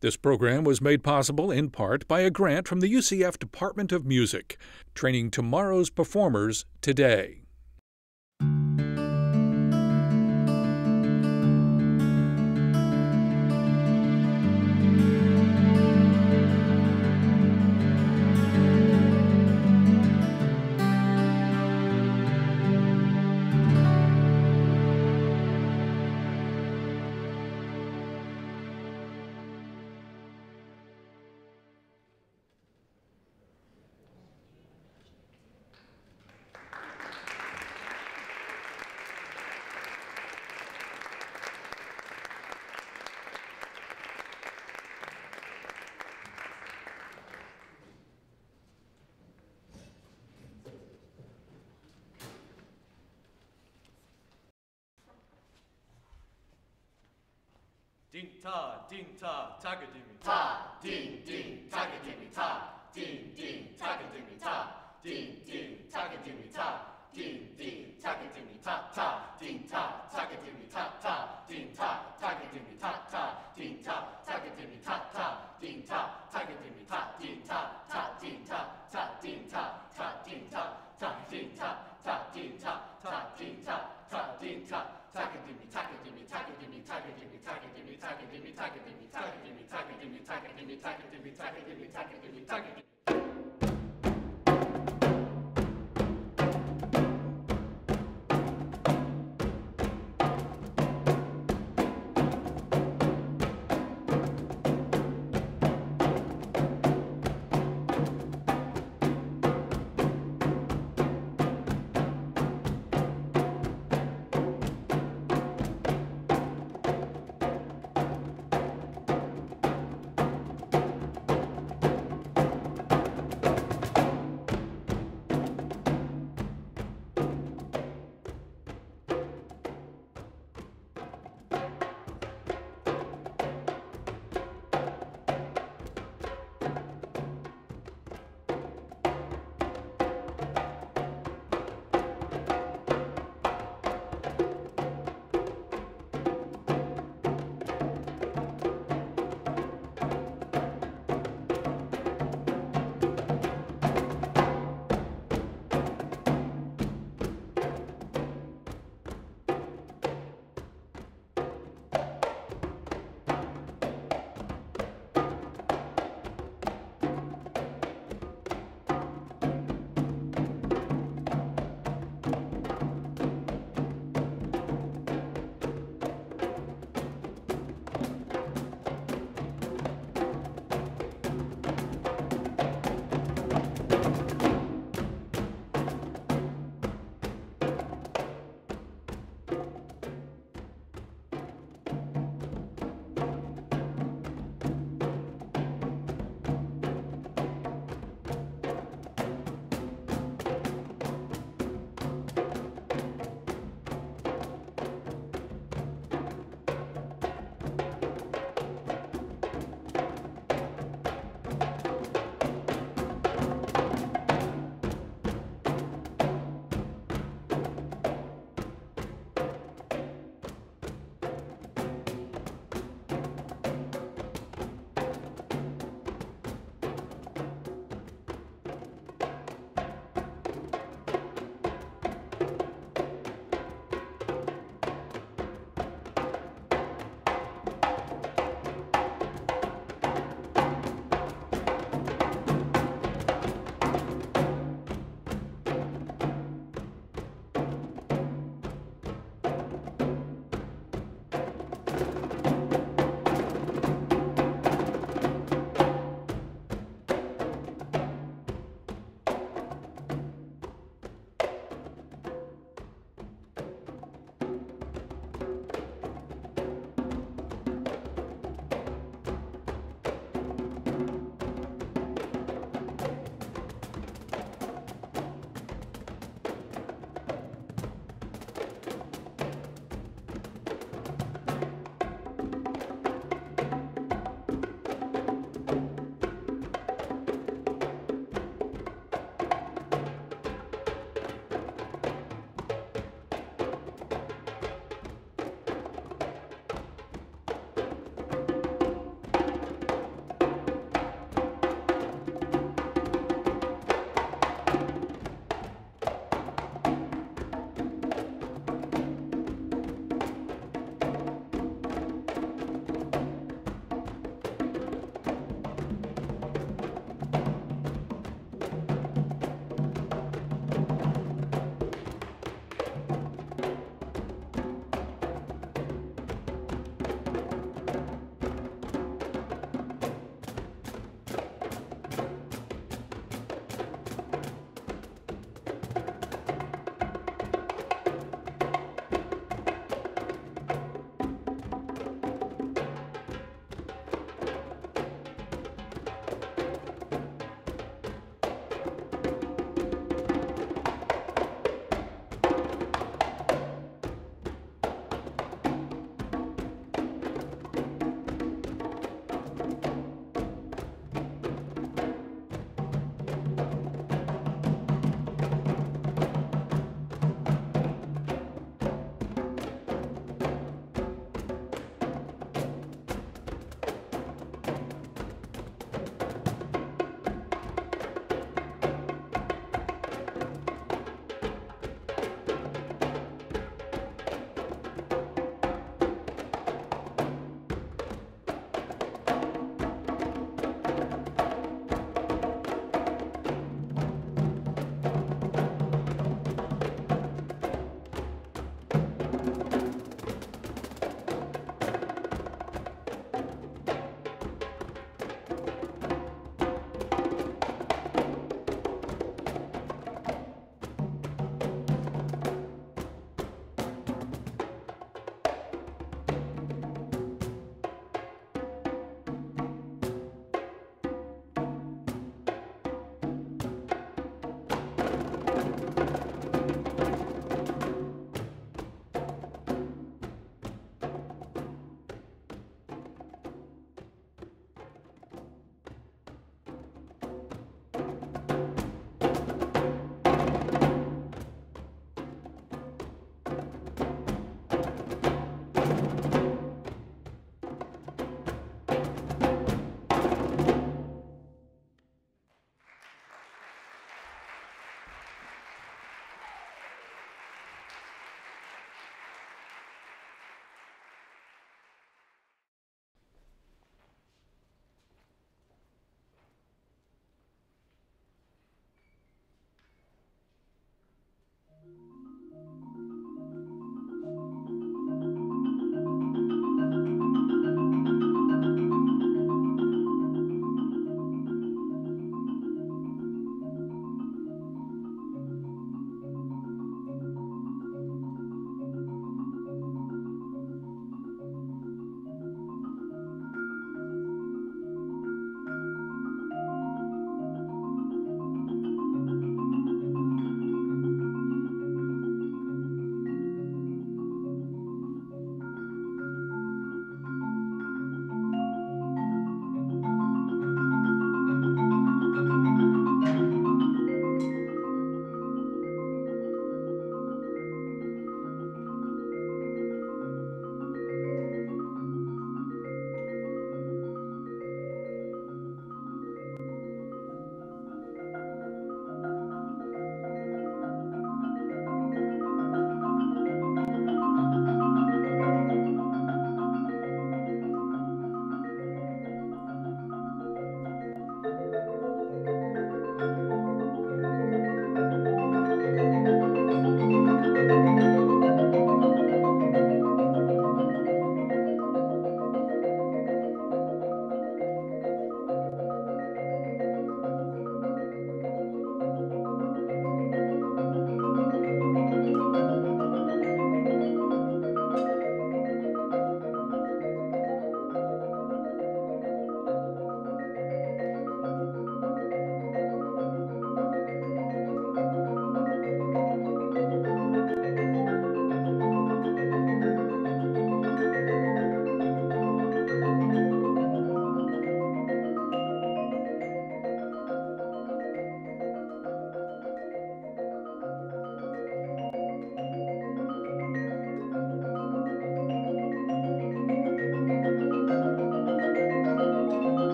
This program was made possible in part by a grant from the UCF Department of Music, training tomorrow's performers today. Danke,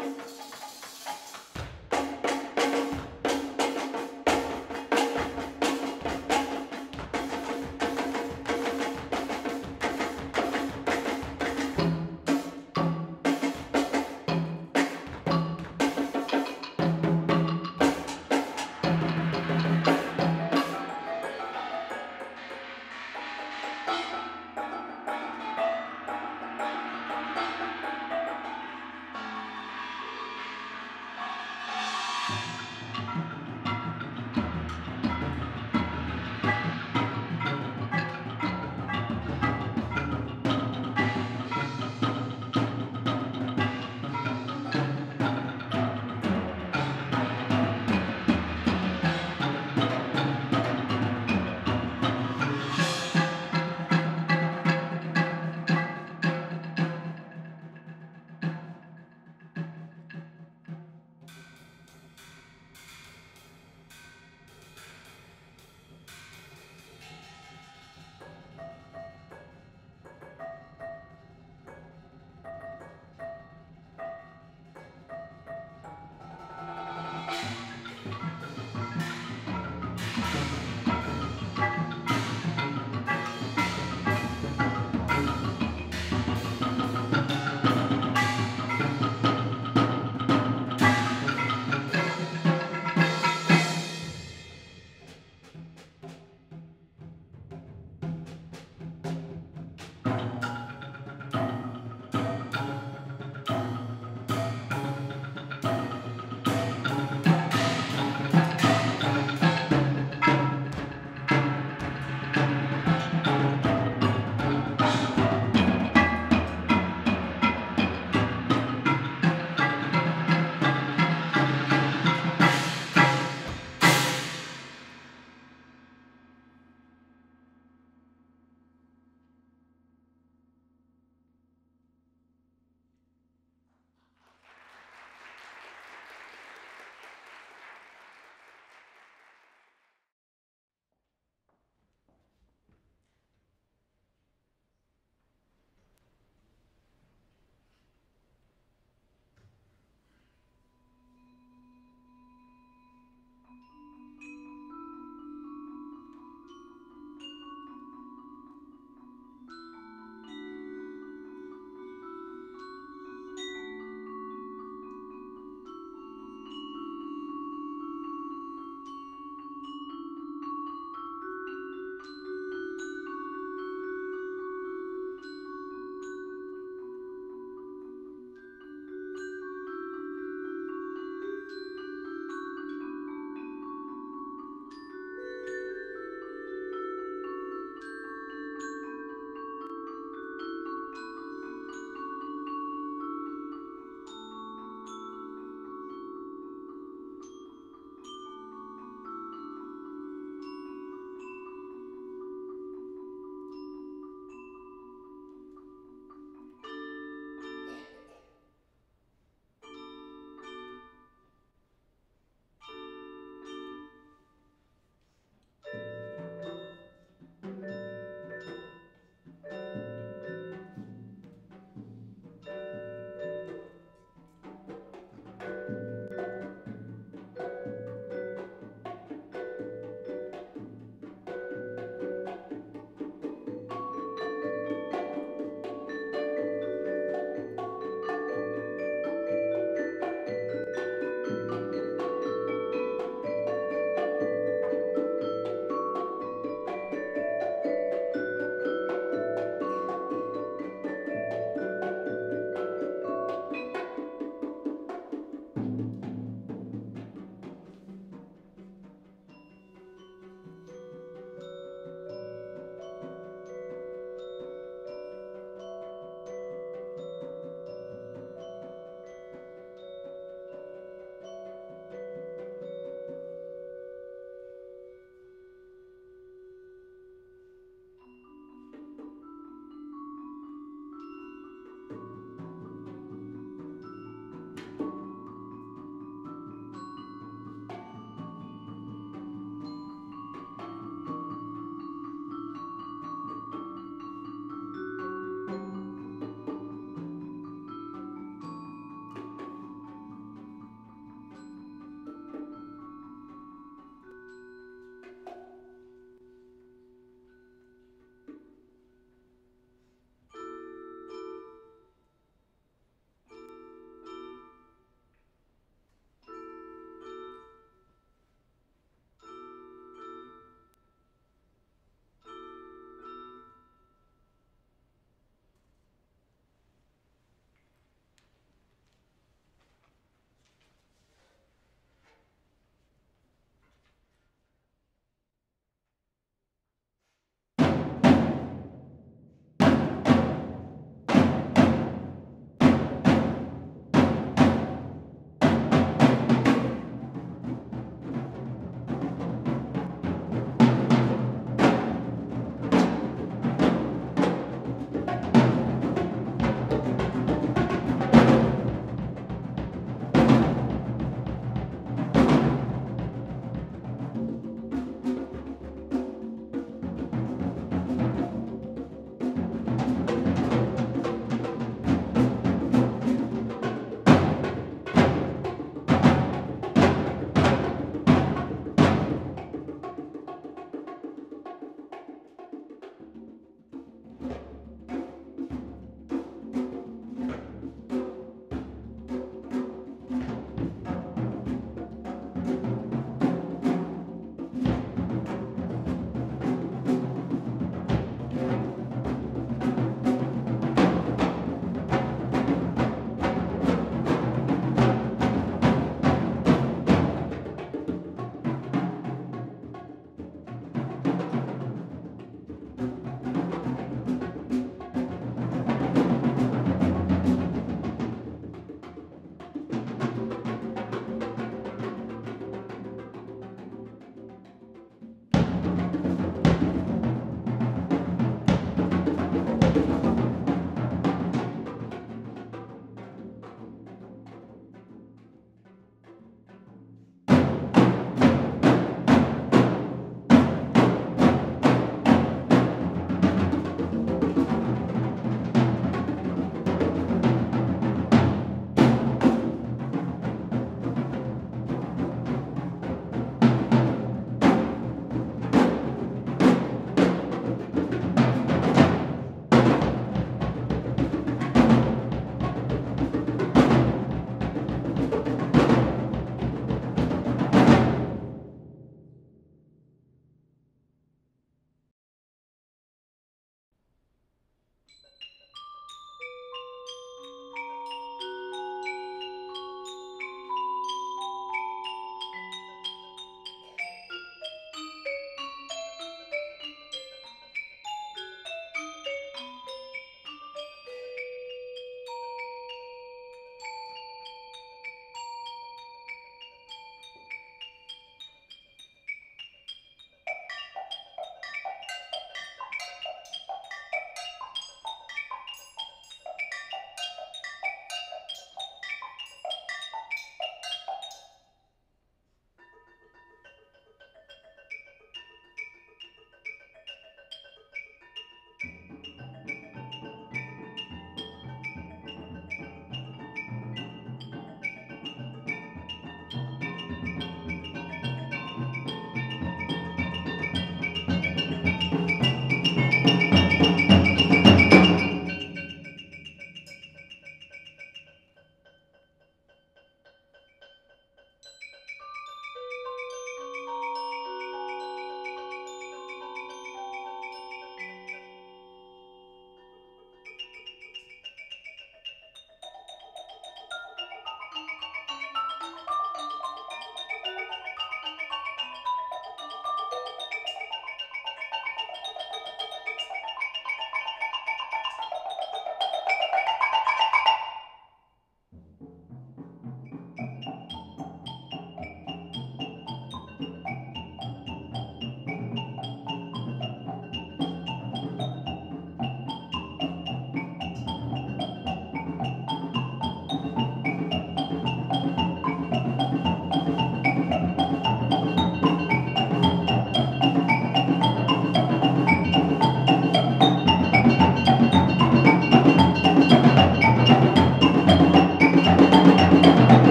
Bye.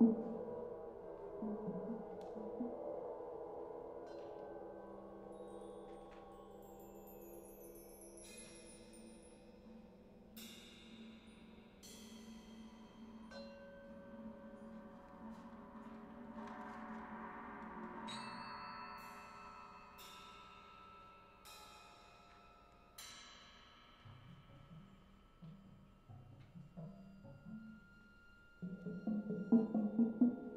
you. うん。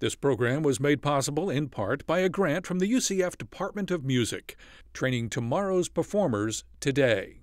This program was made possible in part by a grant from the UCF Department of Music, training tomorrow's performers today.